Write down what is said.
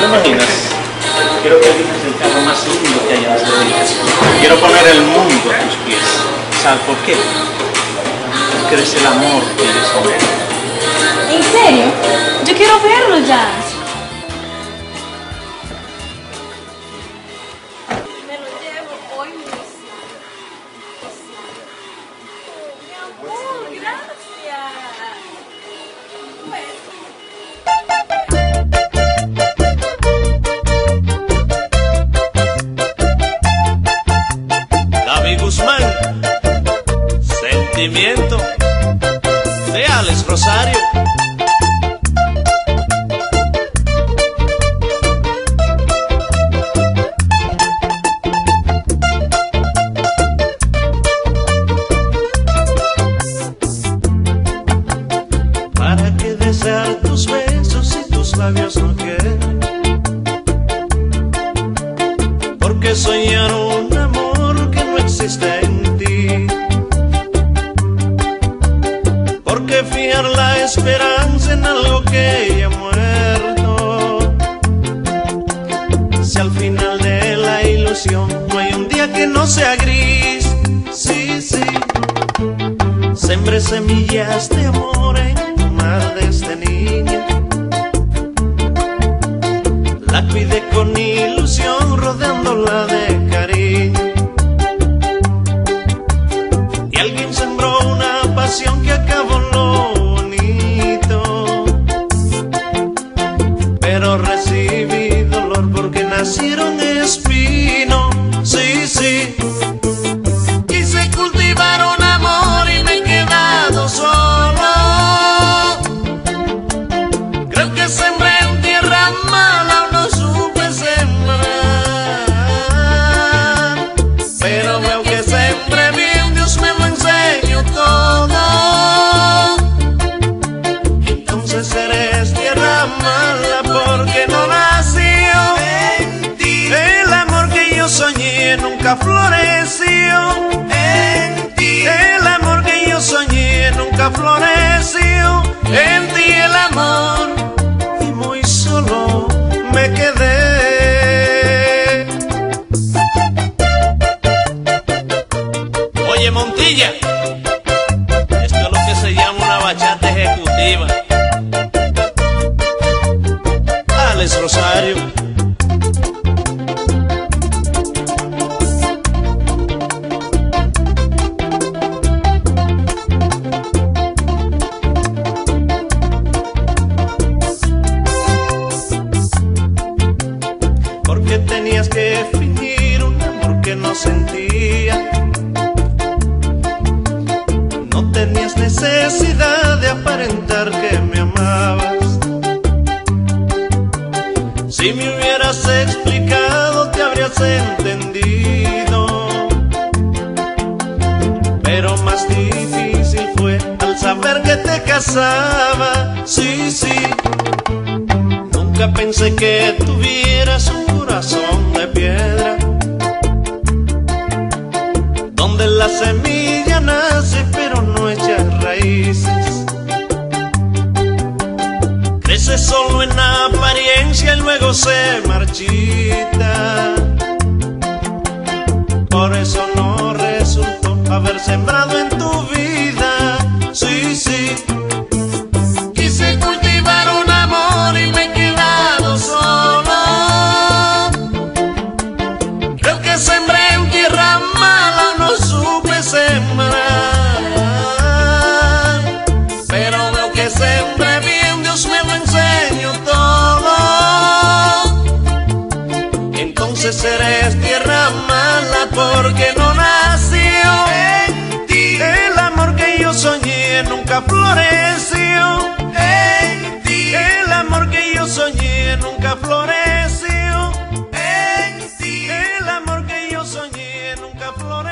te lo imaginas? Quiero que elijas el carro más lindo que hay en este día. Quiero poner el mundo a tus pies. ¿Sabes por qué? Porque eres el amor que yo soy. ¿En serio? Yo quiero verlo ya. Alex Rosario. ¿Para qué desear tus besos si tus labios no quieren? Porque soñar ilusión no hay un día que no sea gris, sí, sí. Sembré semillas de amor en mar desde niña. La cuidé con ilusión, rodeándola de cariño. Y alguien sembró una pasión que acabó lo bonito. Pero recibí dolor porque nacieron espinos. Entonces eres tierra mala porque no nació en ti. El amor que yo soñé nunca floreció en ti. El amor que yo soñé nunca floreció en ti. El amor y muy solo me quedé. Oye, Montilla. Esto es lo que se llama una bachata ejecutiva. Rosario. Porque tenías que fingir un amor que no sentía. No tenías necesidad de aparentar Si me hubieras explicado te habrías entendido. Pero más difícil fue al saber que te casaba. Sí, sí. Nunca pensé que tuvieras un corazón de piedra. Donde la semilla nace pero no echa raíces. Crece solo en luego se marchita. entonces eres tierra mala porque no nació. En ti. El amor que yo soñé nunca floreció. En ti. El amor que yo soñé nunca floreció. En ti. El amor que yo soñé nunca floreció